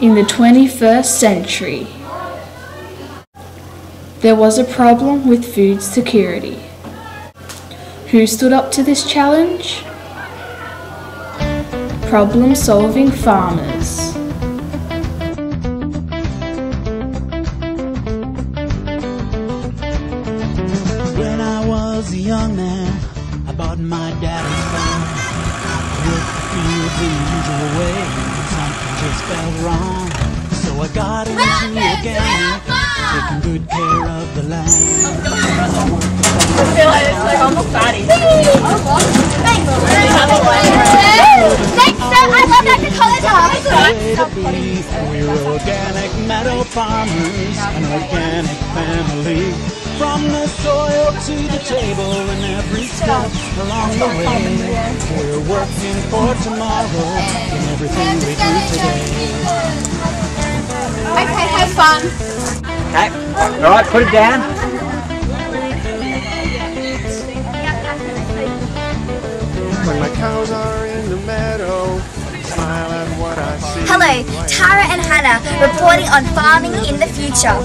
in the 21st century. There was a problem with food security. Who stood up to this challenge? Problem solving farmers. When I was a young man, I bought my daddy's farm. Worked the fields in the usual way. Something just wrong. So I got into a gang, taking good care of the land. I feel like it's like almost fatty. Thanks, sir. I love agriculture. Way to be. We're organic meadow farmers, an organic family. From the soil to the table and every step along the way. We're working for tomorrow in everything we do today. Okay, have fun. Okay. All right, put it down. When my cows are in the meadow, smile at what I see. Hello, Tara and Hannah reporting on farming in the future.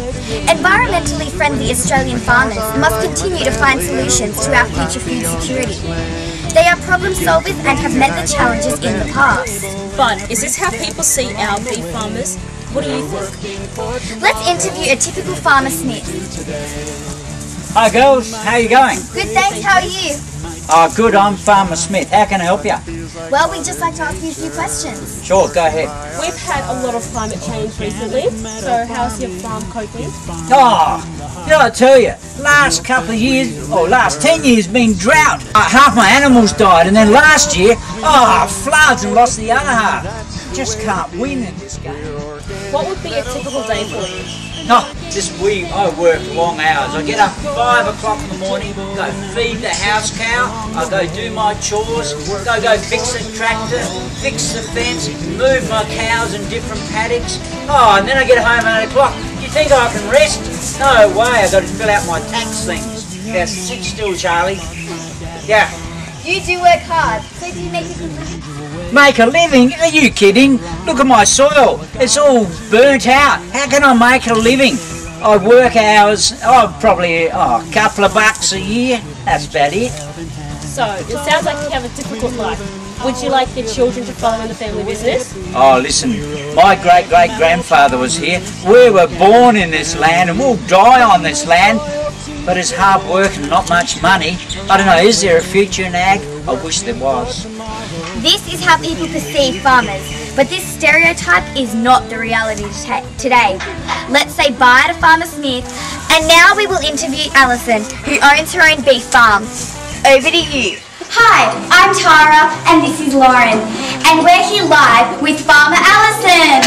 Environmentally friendly Australian farmers must continue to find solutions to our future food security. They are problem solvers and have met the challenges in the past. But is this how people see our beef farmers? What do you think? Let's interview a typical farmer Smith. Hi girls, how are you going? Good, thanks. How are you? Oh, good. I'm Farmer Smith. How can I help you? Well, we'd just like to ask you a few questions. Sure, go ahead. We've had a lot of climate change recently, so how's your farm coping? Oh, did I tell you? Last couple of years, or last ten years, been drought. Uh, half my animals died, and then last year, oh, floods and lost the other half. Just can't win in this game. What would be a typical day for you? No, this week I work long hours. I get up five o'clock in the morning, go feed the house cow, I go do my chores, go go fix the tractor, fix the fence, move my cows in different paddocks. Oh, and then I get home at eight o'clock. You think I can rest? No way. I got to fill out my tax things. Yeah, sit still, Charlie. Yeah. You do work hard, so do you make a good living? Make a living? Are you kidding? Look at my soil. It's all burnt out. How can I make a living? I work hours, oh, probably oh, a couple of bucks a year. That's about it. So, it sounds like you have a difficult life. Would you like your children to follow in the family business? Oh, listen, my great great grandfather was here. We were born in this land and we'll die on this land. But it's hard work and not much money. I don't know, is there a future in ag? I wish there was. This is how people perceive farmers, but this stereotype is not the reality today. Let's say bye to Farmer Smith, and now we will interview Alison, who owns her own beef farm. Over to you. Hi, I'm Tara, and this is Lauren, and we're here live with Farmer Alison.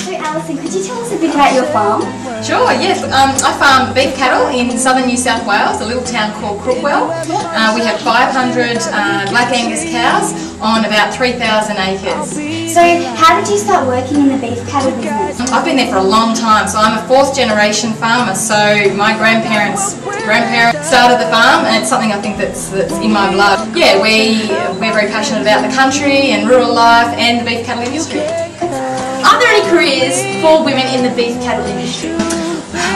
So, Alison, could you tell us a bit about your farm? Sure, yes. Um, I farm beef cattle in southern New South Wales, a little town called Crookwell. Uh, we have 500 uh, Black Angus cows on about 3,000 acres. So, how did you start working in the beef cattle business? I've been there for a long time, so I'm a fourth generation farmer. So my grandparents grandparents started the farm, and it's something I think that's that's in my blood. Yeah, we we're very passionate about the country and rural life and the beef cattle industry. Are there any careers for women in the beef cattle industry?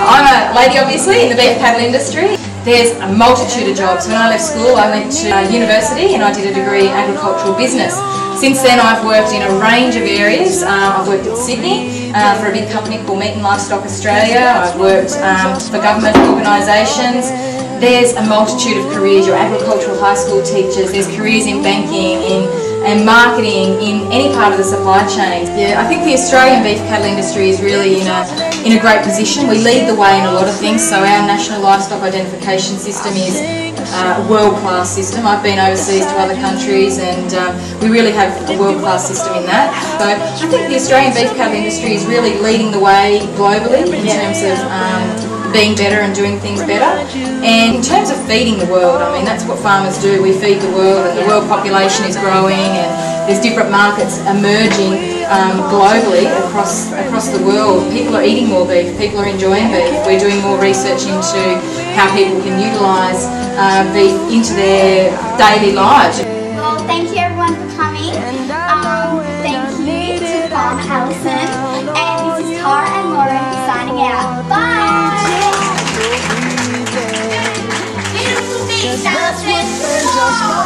I'm a lady, obviously, in the beef cattle industry. There's a multitude of jobs. When I left school, I went to university and I did a degree in agricultural business. Since then, I've worked in a range of areas. Um, I've worked in Sydney uh, for a big company called Meat and Livestock Australia. I've worked um, for government organisations. There's a multitude of careers. Your agricultural high school teachers. There's careers in banking, in and marketing in any part of the supply chain. Yeah, I think the Australian beef cattle industry is really in a in a great position. We lead the way in a lot of things. So our national livestock identification system is uh, a world-class system. I've been overseas to other countries, and um, we really have a world-class system in that. So I think the Australian beef cattle industry is really leading the way globally in terms of. Um, being better and doing things better. And in terms of feeding the world, I mean, that's what farmers do. We feed the world, and the world population is growing, and there's different markets emerging um, globally across across the world. People are eating more beef. People are enjoying beef. We're doing more research into how people can utilise uh, beef into their daily lives. Well, thank you everyone for coming. Um, 我知